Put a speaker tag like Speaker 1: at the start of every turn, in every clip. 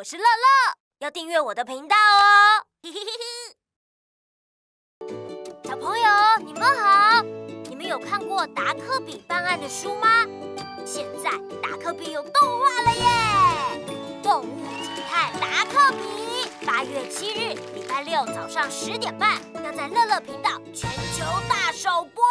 Speaker 1: 我是乐乐，要订阅我的频道哦。嘿嘿嘿嘿。小朋友，你们好，你们有看过达克比办案的书吗？现在达克比有动画了耶！动物警探达克比，八月七日，礼拜六早上十点半，要在乐乐频道全球大首播。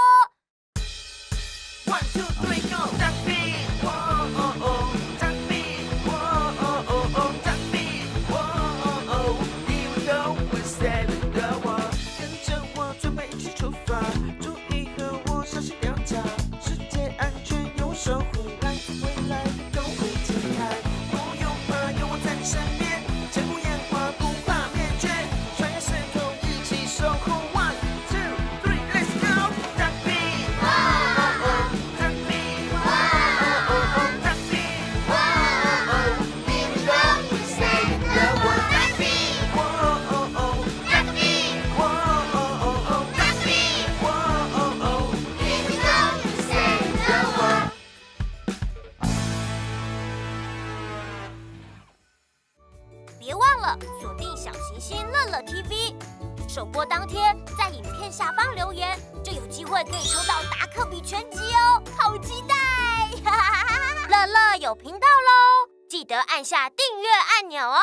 Speaker 1: 别忘了锁定小行星乐乐 TV，首播当天在影片下方留言，就有机会可以抽到达克比全集哦，好期待！哈哈哈哈乐乐有频道喽，记得按下订阅按钮哦，